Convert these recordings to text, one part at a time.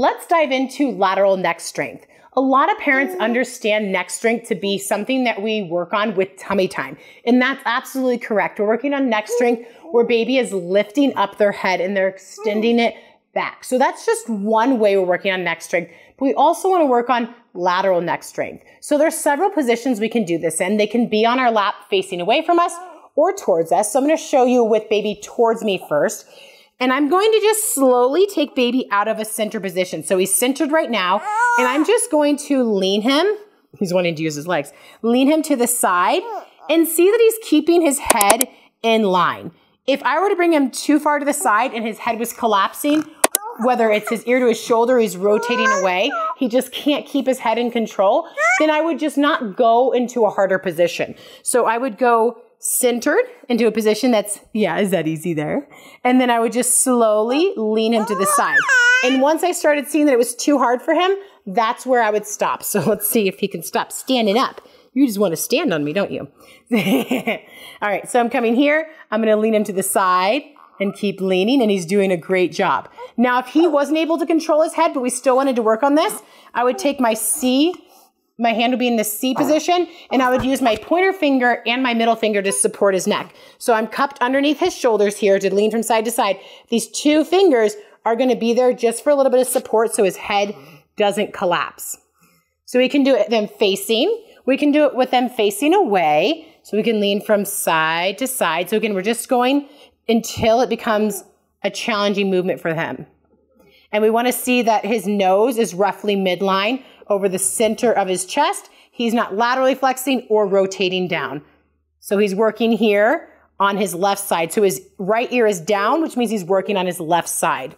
let's dive into lateral neck strength. A lot of parents mm. understand neck strength to be something that we work on with tummy time. And that's absolutely correct. We're working on neck strength where baby is lifting up their head and they're extending mm. it back. So that's just one way we're working on neck strength. But we also want to work on lateral neck strength. So there's several positions we can do this in. They can be on our lap facing away from us or towards us. So I'm going to show you with baby towards me first. And I'm going to just slowly take baby out of a center position. So he's centered right now. And I'm just going to lean him. He's wanting to use his legs. Lean him to the side and see that he's keeping his head in line. If I were to bring him too far to the side and his head was collapsing, whether it's his ear to his shoulder, he's rotating away, he just can't keep his head in control, then I would just not go into a harder position. So I would go centered into a position that's, yeah, is that easy there? And then I would just slowly lean him to the side. And once I started seeing that it was too hard for him, that's where I would stop. So let's see if he can stop standing up. You just want to stand on me, don't you? All right, so I'm coming here. I'm going to lean him to the side and keep leaning, and he's doing a great job. Now, if he wasn't able to control his head, but we still wanted to work on this, I would take my C my hand would be in the C position, and I would use my pointer finger and my middle finger to support his neck. So I'm cupped underneath his shoulders here to lean from side to side. These two fingers are gonna be there just for a little bit of support so his head doesn't collapse. So we can do it them facing. We can do it with them facing away. So we can lean from side to side. So again, we're just going until it becomes a challenging movement for him. And we wanna see that his nose is roughly midline over the center of his chest. He's not laterally flexing or rotating down. So he's working here on his left side. So his right ear is down, which means he's working on his left side.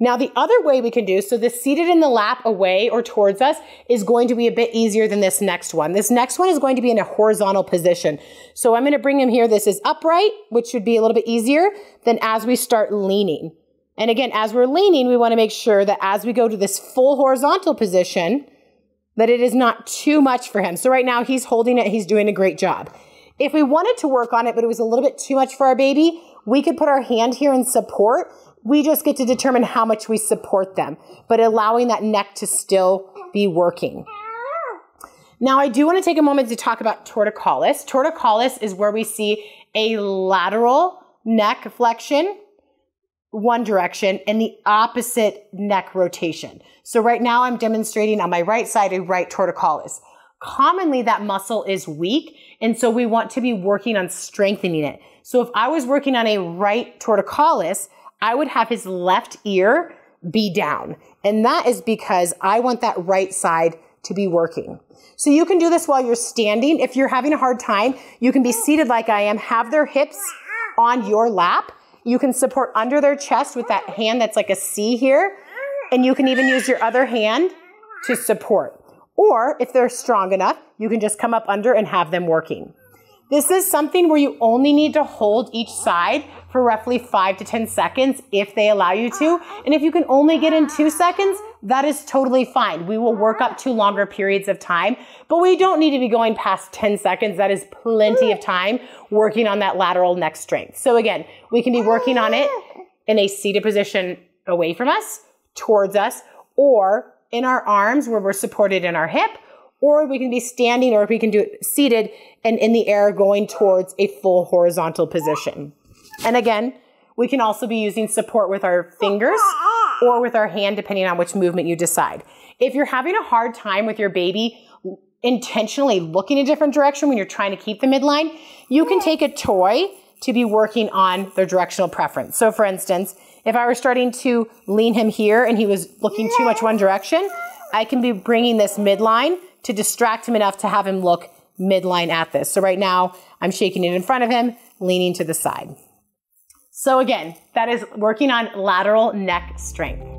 Now, the other way we can do, so this seated in the lap away or towards us is going to be a bit easier than this next one. This next one is going to be in a horizontal position. So I'm going to bring him here. This is upright, which should be a little bit easier than as we start leaning. And again, as we're leaning, we want to make sure that as we go to this full horizontal position, that it is not too much for him. So right now he's holding it. He's doing a great job. If we wanted to work on it, but it was a little bit too much for our baby, we could put our hand here and support. We just get to determine how much we support them, but allowing that neck to still be working. Now, I do want to take a moment to talk about torticollis. Torticollis is where we see a lateral neck flexion one direction and the opposite neck rotation. So right now I'm demonstrating on my right side a right torticollis. Commonly that muscle is weak and so we want to be working on strengthening it. So if I was working on a right torticollis, I would have his left ear be down. And that is because I want that right side to be working. So you can do this while you're standing. If you're having a hard time, you can be seated like I am, have their hips on your lap you can support under their chest with that hand that's like a C here. And you can even use your other hand to support. Or if they're strong enough, you can just come up under and have them working. This is something where you only need to hold each side for roughly five to 10 seconds if they allow you to. And if you can only get in two seconds, that is totally fine. We will work up to longer periods of time, but we don't need to be going past 10 seconds. That is plenty of time working on that lateral neck strength. So again, we can be working on it in a seated position away from us, towards us, or in our arms where we're supported in our hip, or we can be standing or we can do it seated and in the air going towards a full horizontal position. And again, we can also be using support with our fingers or with our hand, depending on which movement you decide. If you're having a hard time with your baby intentionally looking a different direction when you're trying to keep the midline, you can take a toy to be working on their directional preference. So for instance, if I were starting to lean him here and he was looking too much one direction, I can be bringing this midline to distract him enough to have him look midline at this. So right now I'm shaking it in front of him, leaning to the side. So again, that is working on lateral neck strength.